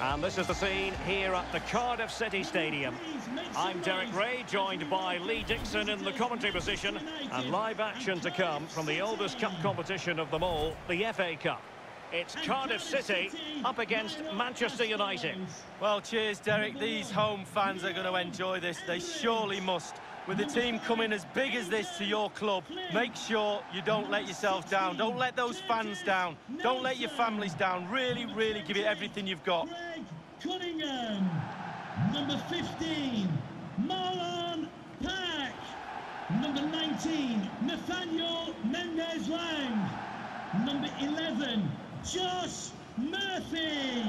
And this is the scene here at the Cardiff City Stadium. I'm Derek Rae, joined by Lee Dixon in the commentary position, and live action to come from the oldest cup competition of them all, the FA Cup. It's Cardiff City up against Manchester United. Well, cheers, Derek. These home fans are going to enjoy this. They surely must. With a team coming as big as this to your club, make sure you don't let yourself down. Don't let those fans down. Don't let your families down. Really, really give it everything you've got. Cunningham. Number 15, Marlon Pack. Number 19, Nathaniel Mendez-Laing. Number 11, Josh Murphy.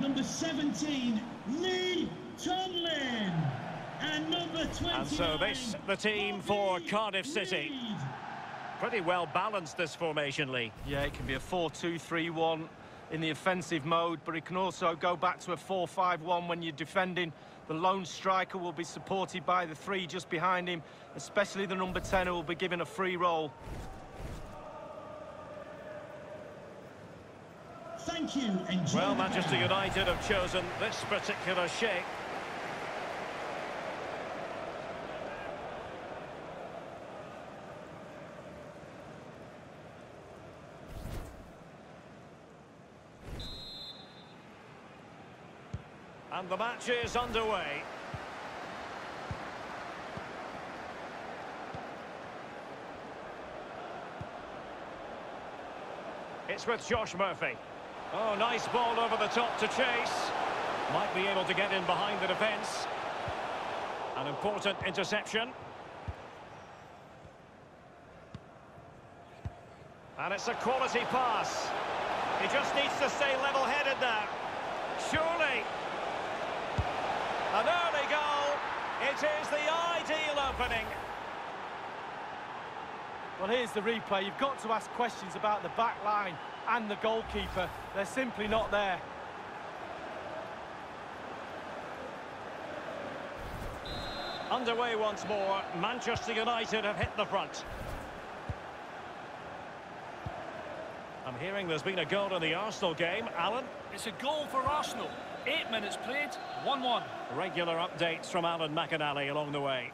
Number 17, Lee Tomlin. And number 20. And so this, the team for Cardiff City. Pretty well balanced, this formation, Lee. Yeah, it can be a 4-2-3-1 in the offensive mode, but it can also go back to a 4-5-1 when you're defending. The lone striker will be supported by the three just behind him, especially the number 10 who will be given a free role. Thank you. Enjoy Well, Manchester. United have chosen this particular shape. And the match is underway. It's with Josh Murphy. Oh, nice ball over the top to chase. Might be able to get in behind the defence. An important interception. And it's a quality pass. He just needs to stay level-headed now. Surely. An early goal. It is the ideal opening. Well, here's the replay. You've got to ask questions about the back line and the goalkeeper. They're simply not there. Underway once more. Manchester United have hit the front. I'm hearing there's been a goal in the Arsenal game. Alan, It's a goal for Arsenal. Eight minutes played, 1-1. regular updates from Alan McInally along the way.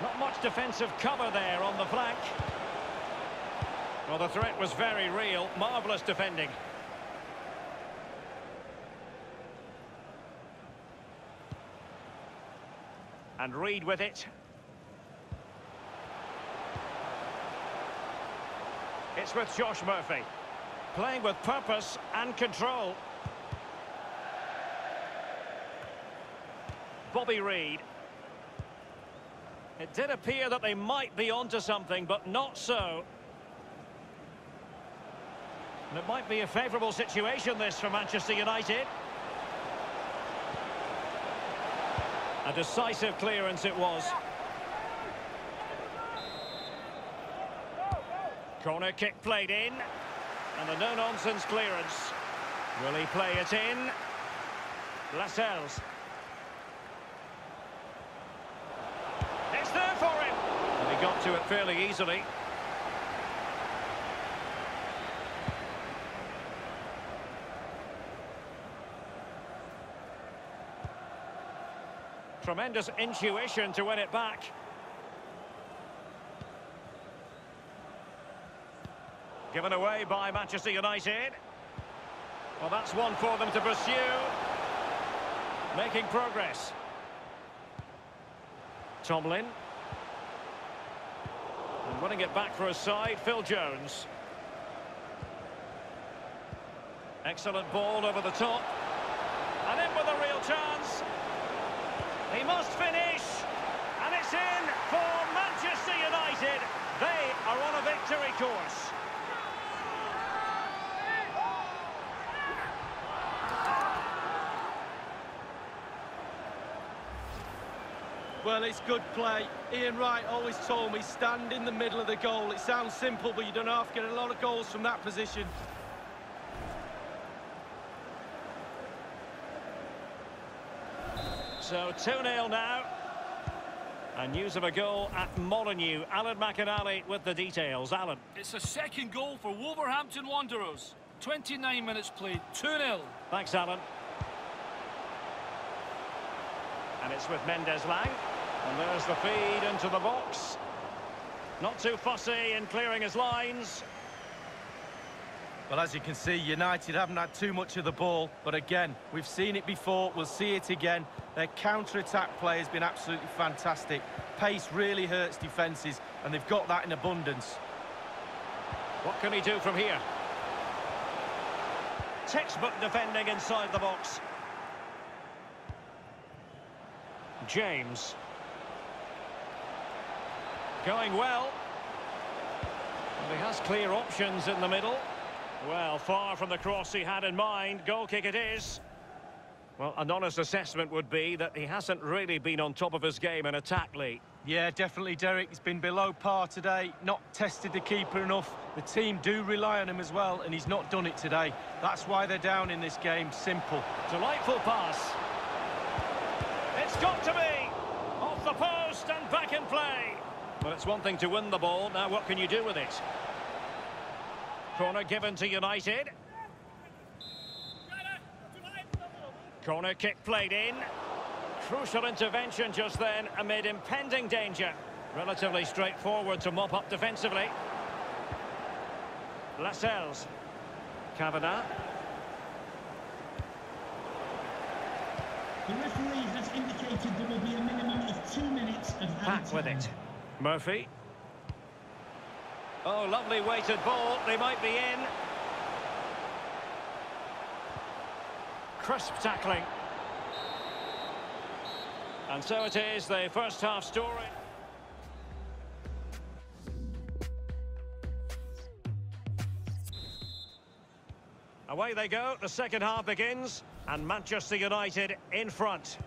Not much defensive cover there on the flank. Well, the threat was very real. Marvellous defending. And Reid with it. It's with Josh Murphy. Playing with purpose and control. Bobby Reid. It did appear that they might be onto something, but not so. And it might be a favourable situation, this, for Manchester United. A decisive clearance it was. Corner kick played in. And a no-nonsense clearance. Will he play it in? Lascelles. It's there for him. And he got to it fairly easily. Tremendous intuition to win it back. Given away by Manchester United. Well, that's one for them to pursue. Making progress. Tomlin. And winning it back for his side, Phil Jones. Excellent ball over the top. And in with a real chance. He must finish. And it's in for Manchester United. They are on a victory course. Well, it's good play. Ian Wright always told me, stand in the middle of the goal. It sounds simple, but you don't have to get a lot of goals from that position. So 2-0 now. And news of a goal at Molineux. Alan McInally with the details. Alan. It's a second goal for Wolverhampton Wanderers. 29 minutes played, 2-0. Thanks, Alan. And it's with Mendez-Laing. And there's the feed into the box. Not too fussy in clearing his lines. Well, as you can see, United haven't had too much of the ball, but again, we've seen it before, we'll see it again. Their counter-attack play has been absolutely fantastic. Pace really hurts defences, and they've got that in abundance. What can he do from here? Textbook defending inside the box. James. Going well. And he has clear options in the middle. Well, far from the cross he had in mind. Goal kick it is. Well, an honest assessment would be that he hasn't really been on top of his game in attack, Lee. Yeah, definitely, Derek. He's been below par today, not tested the keeper enough. The team do rely on him as well, and he's not done it today. That's why they're down in this game. Simple. Delightful pass. It's got to be! Off the post and back in play. Well, it's one thing to win the ball. Now, what can you do with it? Corner given to United. Corner kick played in. Crucial intervention just then amid impending danger. Relatively straightforward to mop up defensively. Lascelles. Kavanagh. The referee has indicated there will be a minimum of two minutes of Back with it. Murphy. Oh, lovely weighted ball. They might be in. Crisp tackling. And so it is, the first half story. Away they go, the second half begins, and Manchester United in front.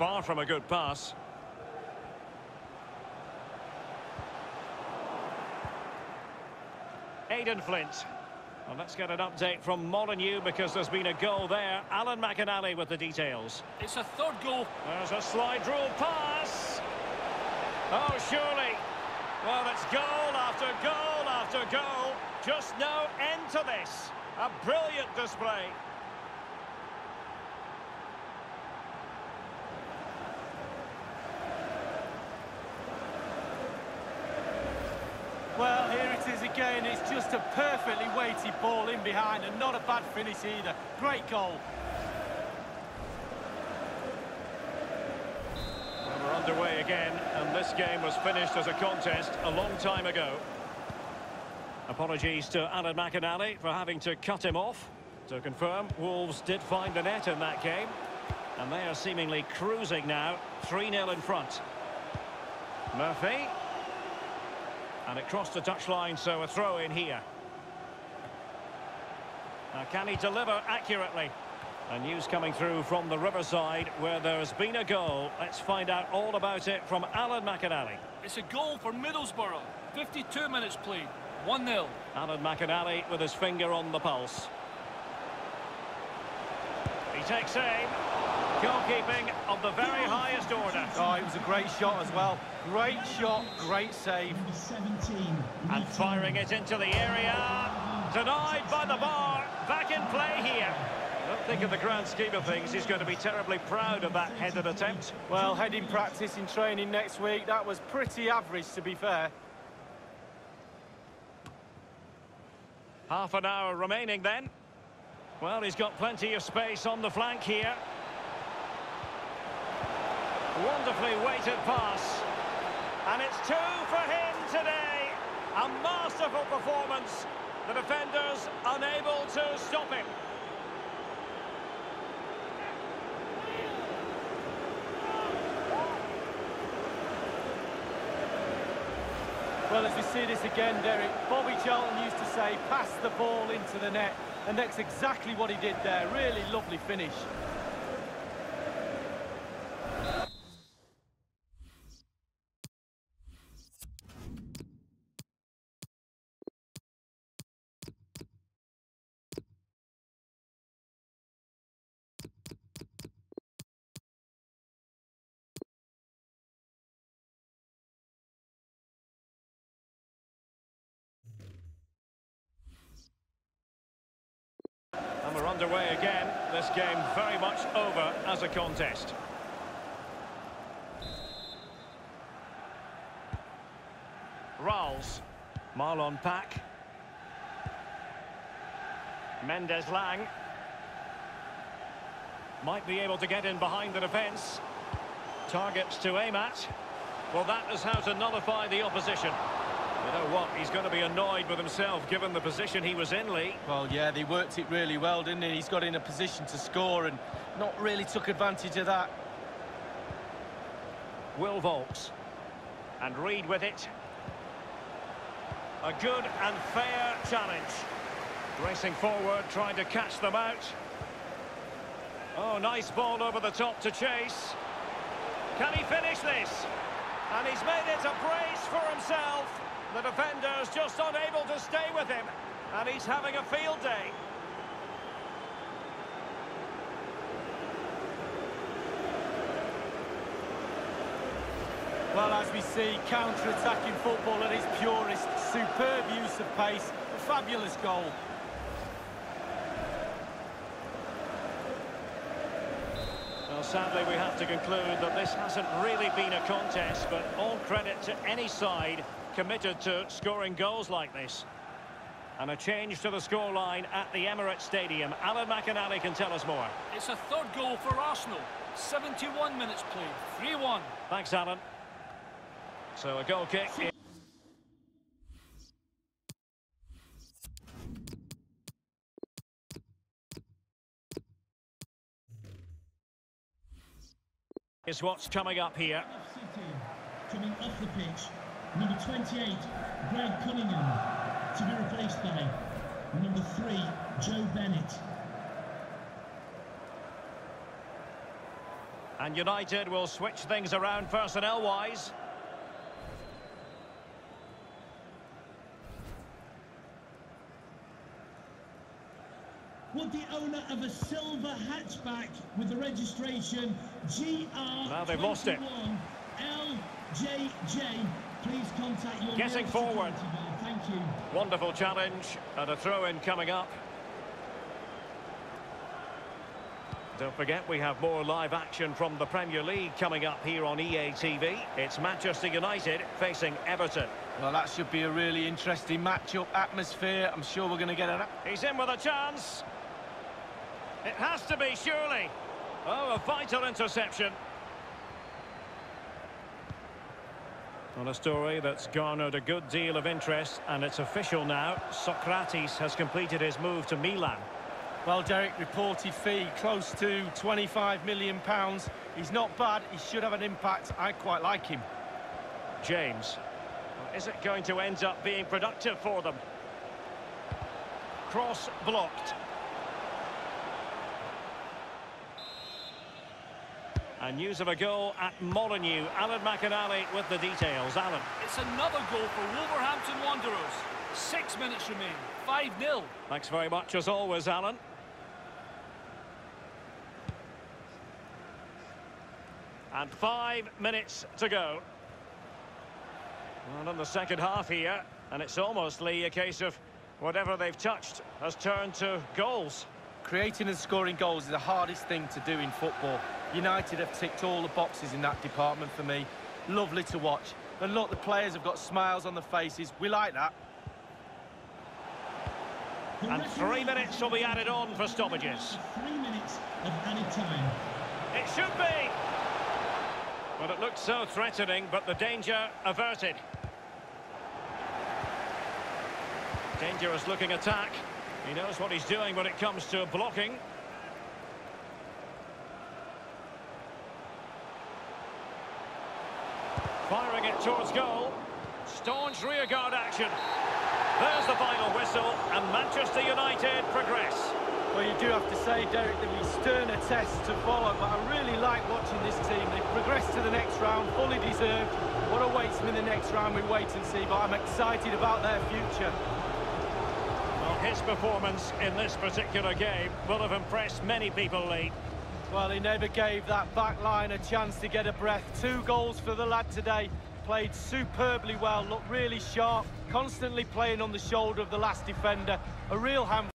Far from a good pass. Aden Flint. Well, let's get an update from Molineux because there's been a goal there. Alan McInally with the details. It's a third goal. There's a slide rule pass. Oh, surely. Well, it's goal after goal after goal. Just no end to this. A brilliant display. Well, here it is again. It's just a perfectly weighted ball in behind and not a bad finish either. Great goal. Well, we're underway again, and this game was finished as a contest a long time ago. Apologies to Alan McInally for having to cut him off. To confirm, Wolves did find the net in that game. And they are seemingly cruising now, 3-0 in front. Murphy. And it crossed the touchline, so a throw in here. Now, can he deliver accurately? And news coming through from the Riverside, where there's been a goal. Let's find out all about it from Alan McInally. It's a goal for Middlesbrough. 52 minutes played, 1-0. Alan McInally with his finger on the pulse. He takes aim. Goalkeeping of the very highest order. Oh, it was a great shot as well. Great shot, great save. 17. And firing it into the area. Denied by the bar. Back in play here. I don't think in the grand scheme of things he's going to be terribly proud of that headed attempt. Well, heading practice in training next week, that was pretty average, to be fair. Half an hour remaining then. Well, he's got plenty of space on the flank here. Wonderfully weighted pass. And it's two for him today. A masterful performance. The defenders unable to stop him. Well, as we see this again, Derek, Bobby Charlton used to say, pass the ball into the net, and that's exactly what he did there. Really lovely finish. Underway again. This game very much over as a contest. Ralls. Marlon Pack. Mendez Laing. Might be able to get in behind the defence. Targets to aim at. Well, that is how to nullify the opposition. You know what, he's going to be annoyed with himself given the position he was in, Lee. Well, yeah, they worked it really well, didn't he? He's got in a position to score and not really took advantage of that. Will Vaulks. And Reid with it. A good and fair challenge. Racing forward, trying to catch them out. Oh, nice ball over the top to chase. Can he finish this? And he's made it a brace for himself. The defender's just unable to stay with him. And he's having a field day. Well, as we see, counter-attacking football at its purest. Superb use of pace. A fabulous goal. Well, sadly, we have to conclude that this hasn't really been a contest, but all credit to any side committed to scoring goals like this. And a change to the scoreline at the Emirates Stadium. Alan McInally can tell us more. It's a third goal for Arsenal. 71 minutes played. 3-1. Thanks, Alan. So a goal kick. Is what's coming up here. City coming off the pitch. Number 28, Greg Cunningham, to be replaced by number three, Joe Bennett. And United will switch things around personnel-wise. Would the owner of a silver hatchback with the registration GR Now they've lost it. LJJ, please contact your Getting nearest forward. security guard. Thank you. Wonderful challenge and a throw-in coming up. Don't forget, we have more live action from the Premier League coming up here on EA TV. It's Manchester United facing Everton. Well, that should be a really interesting matchup. Atmosphere, I'm sure we're going to get an... He's in with a chance. It has to be, surely. Oh, a vital interception. Well, a story that's garnered a good deal of interest, and it's official now. Socrates has completed his move to Milan. Well, Derek, reported fee close to £25 million. He's not bad. He should have an impact. I quite like him. James. Well, Is it going to end up being productive for them? Cross blocked. And news of a goal at Molineux. Alan McInally with the details. Alan. It's another goal for Wolverhampton Wanderers. Six minutes remain. 5-0. Thanks very much as always, Alan. And five minutes to go. Well, in the second half here, and it's almost, Lee, a case of whatever they've touched has turned to goals. Creating and scoring goals is the hardest thing to do in football. United have ticked all the boxes in that department for me. Lovely to watch. And look, the players have got smiles on their faces. We like that. And three minutes will be added on for stoppages. Three minutes of added time. It should be! Well, it looked so threatening, but the danger averted. Dangerous looking attack. He knows what he's doing when it comes to blocking. Firing it towards goal. Staunch rearguard action. There's the final whistle, and Manchester United progress. Well, you do have to say, Derek, there'll be sterner tests to follow, but I really like watching this team. They've progressed to the next round, fully deserved. What awaits them in the next round, we wait and see, but I'm excited about their future. Well, his performance in this particular game will have impressed many people, Lee. Well, he never gave that back line a chance to get a breath. Two goals for the lad today. Played superbly well, looked really sharp, constantly playing on the shoulder of the last defender. A real hand.